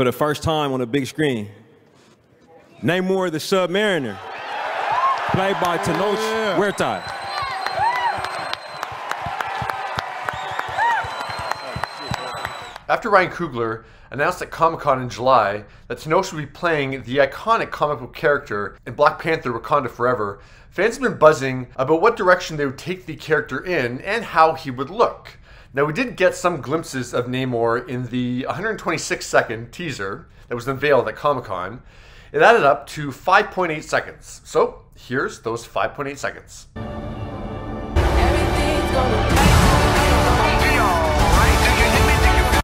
for the first time on a big screen. Namor the Submariner, played by Tenoch Yeah. Huerta. After Ryan Coogler announced at Comic Con in July that Tenoch would be playing the iconic comic book character in Black Panther Wakanda Forever, fans have been buzzing about what direction they would take the character in and how he would look. Now, we did get some glimpses of Namor in the 126 second teaser that was unveiled at Comic Con. It added up to 5.8 seconds. So, here's those 5.8 seconds.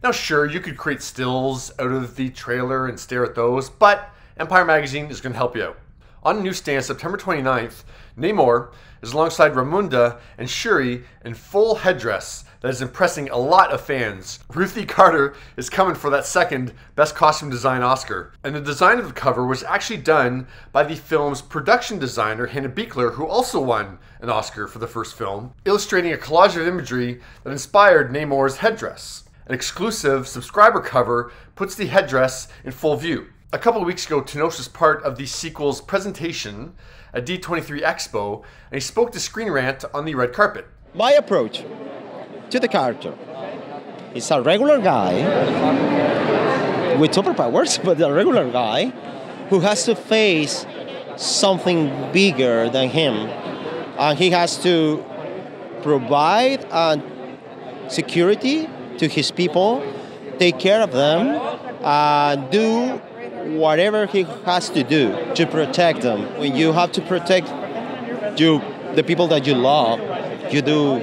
Now, sure, you could create stills out of the trailer and stare at those, but Empire Magazine is going to help you out. On newsstand September 29th, Namor is alongside Ramonda and Shuri in full headdress that is impressing a lot of fans. Ruthie Carter is coming for that second Best Costume Design Oscar. And the design of the cover was actually done by the film's production designer, Hannah Beachler, who also won an Oscar for the first film, illustrating a collage of imagery that inspired Namor's headdress. An exclusive subscriber cover puts the headdress in full view. A couple of weeks ago, Tenoch was part of the sequel's presentation at D23 Expo, and he spoke to Screen Rant on the red carpet. my approach to the character is a regular guy with superpowers, but a regular guy who has to face something bigger than him, and he has to provide uh, security to his people, take care of them, uh, do whatever he has to do to protect them. When you have to protect you the people that you love you do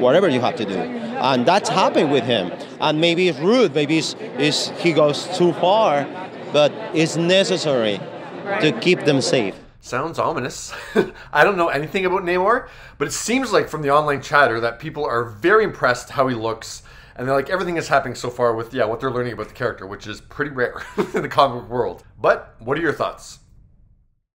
whatever you have to do and that's happened with him and maybe it's rude maybe it's, it's, he goes too far but it's necessary to keep them safe Sounds ominous. I don't know anything about Namor, but it seems like from the online chatter that people are very impressed how he looks, and they're like everything is happening so far with yeah what they're learning about the character, which is pretty rare in the comic world. But what are your thoughts?